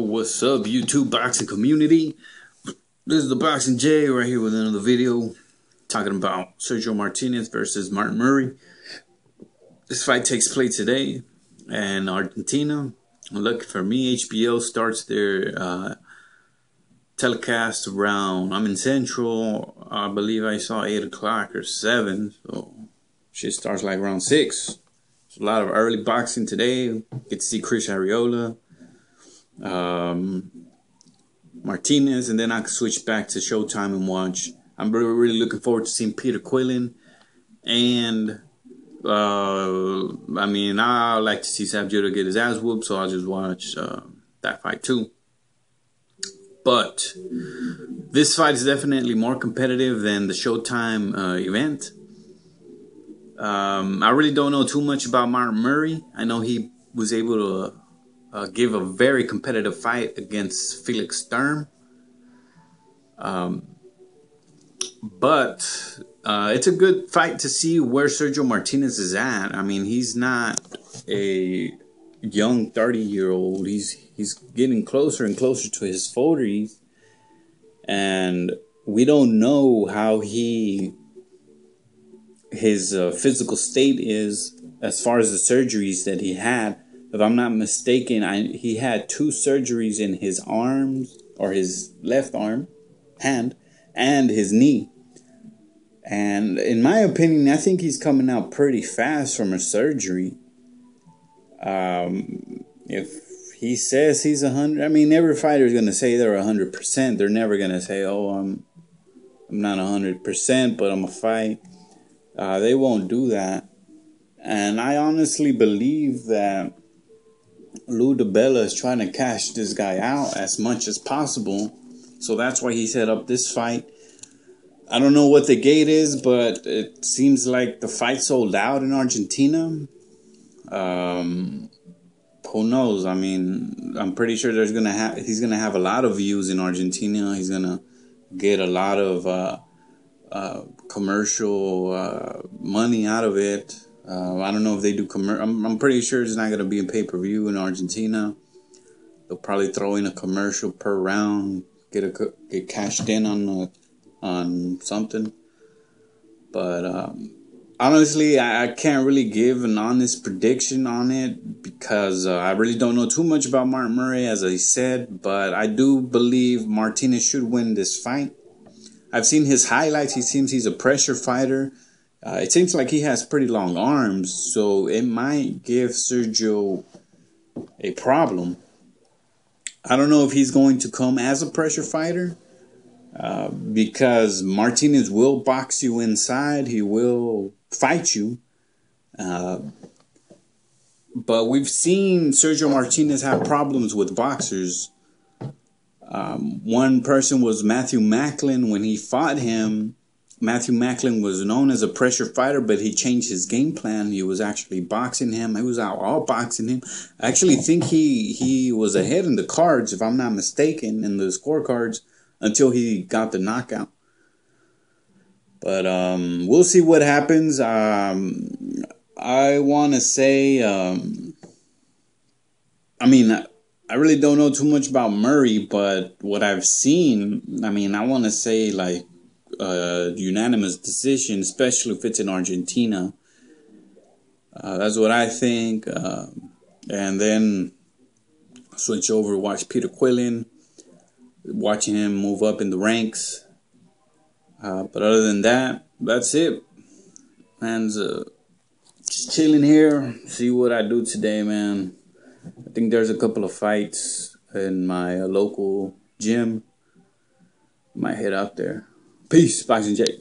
What's up, YouTube boxing community? This is the Boxing J right here with another video talking about Sergio Martinez versus Martin Murray. This fight takes place today in Argentina. Look for me, HBO starts their uh, telecast around. I'm in Central. I believe I saw eight o'clock or seven. So shit starts like around six. a lot of early boxing today. Get to see Chris Arreola um, Martinez, and then I switch back to Showtime and watch. I'm really, really looking forward to seeing Peter Quillin, and uh, I mean, I like to see Zab Judah get his ass whooped, so I'll just watch uh, that fight too. But this fight is definitely more competitive than the Showtime uh, event. Um, I really don't know too much about Martin Murray. I know he was able to uh, give a very competitive fight against Felix Sturm. Um, but uh, it's a good fight to see where Sergio Martinez is at. I mean, he's not a young 30 year old. He's he's getting closer and closer to his 40s. And we don't know how he his uh, physical state is as far as the surgeries that he had if I'm not mistaken, I, he had two surgeries in his arms or his left arm, hand, and his knee. And in my opinion, I think he's coming out pretty fast from a surgery. Um, if he says he's a hundred, I mean, every fighter is gonna say they're a hundred percent. They're never gonna say, "Oh, I'm, I'm not a hundred percent, but I'm a fight." Uh, they won't do that. And I honestly believe that Lou DiBella is trying to cash this guy out as much as possible. So that's why he set up this fight. I don't know what the gate is, but it seems like the fight sold out in Argentina. Um, who knows? I mean, I'm pretty sure there's gonna have he's gonna have a lot of views in Argentina. He's gonna get a lot of uh, uh, commercial uh, money out of it. Uh, I don't know if they do commercial. I'm, I'm pretty sure it's not going to be a pay per view in Argentina. They'll probably throw in a commercial per round, get a get cashed in on a, on something. But um, honestly, I, I, can't really give an honest prediction on it because uh, I really don't know too much about Martin Murray, as I said. But I do believe Martinez should win this fight. I've seen his highlights. He seems he's a pressure fighter. Uh, it seems like he has pretty long arms, so it might give Sergio a problem. I don't know if he's going to come as a pressure fighter uh, because Martinez will box you inside, he will fight you. Uh, but we've seen Sergio Martinez have problems with boxers. Um, one person was Matthew Macklin when he fought him Matthew Macklin was known as a pressure fighter, but he changed his game plan. He was actually boxing him. He was out all boxing him. I actually think he he was ahead in the cards, if I'm not mistaken, in the scorecards until he got the knockout. But um, we'll see what happens. Um, I want to say, um, I mean, I really don't know too much about Murray, but what I've seen, I mean, I want to say like a unanimous decision, especially if it's in Argentina. Uh, that's what I think. Uh, and then switch over, watch Peter Quillin, watching him move up in the ranks. Uh, but other than that, that's it. Man's uh, just chilling here, see what I do today, man. I think there's a couple of fights in my uh, local gym. Might head out there. Peace, Boxing Jake.